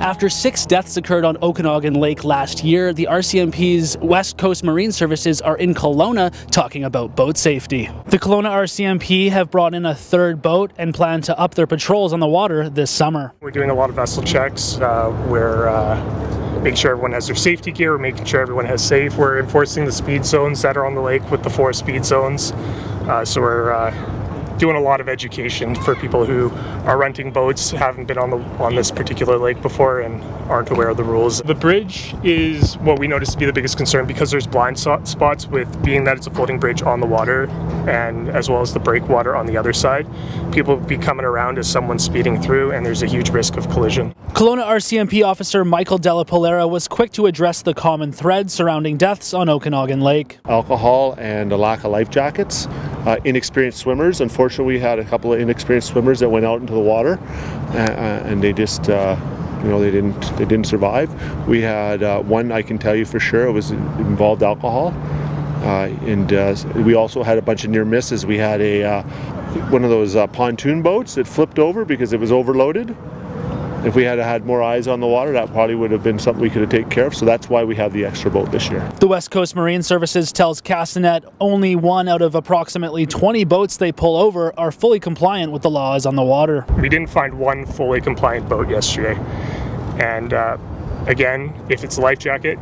After six deaths occurred on Okanagan Lake last year, the RCMP's West Coast Marine Services are in Kelowna talking about boat safety. The Kelowna RCMP have brought in a third boat and plan to up their patrols on the water this summer. We're doing a lot of vessel checks. Uh, we're uh, making sure everyone has their safety gear. We're making sure everyone has safe. We're enforcing the speed zones that are on the lake with the four speed zones. Uh, so we're uh, doing a lot of education for people who are renting boats, haven't been on the on this particular lake before, and aren't aware of the rules. The bridge is what we notice to be the biggest concern because there's blind spots with being that it's a floating bridge on the water, and as well as the breakwater on the other side. People be coming around as someone's speeding through, and there's a huge risk of collision. Kelowna RCMP officer Michael Della-Paolera was quick to address the common thread surrounding deaths on Okanagan Lake. Alcohol and a lack of life jackets, uh, inexperienced swimmers. Unfortunately we had a couple of inexperienced swimmers that went out into the water, uh, uh, and they just. Uh, you know they didn't they didn't survive. We had uh, one I can tell you for sure it was involved alcohol, uh, and uh, we also had a bunch of near misses. We had a one of those pontoon boats that flipped over because it was overloaded if we had had more eyes on the water, that probably would have been something we could have taken care of. So that's why we have the extra boat this year. The West Coast Marine Services tells Castanet only one out of approximately 20 boats they pull over are fully compliant with the laws on the water. We didn't find one fully compliant boat yesterday. And uh, again, if it's a life jacket,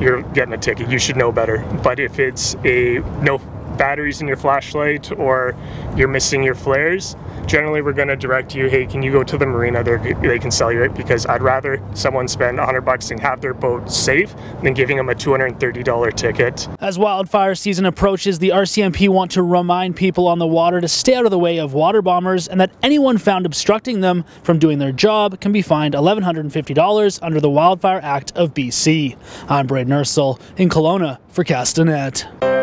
you're getting a ticket. You should know better. But if it's a no batteries in your flashlight or you're missing your flares, generally we're going to direct you, hey, can you go to the marina? They're, they can sell you it because I'd rather someone spend 100 bucks and have their boat safe than giving them a $230 ticket. As wildfire season approaches, the RCMP want to remind people on the water to stay out of the way of water bombers and that anyone found obstructing them from doing their job can be fined $1,150 under the Wildfire Act of BC. I'm Brad Ursel in Kelowna for Castanet.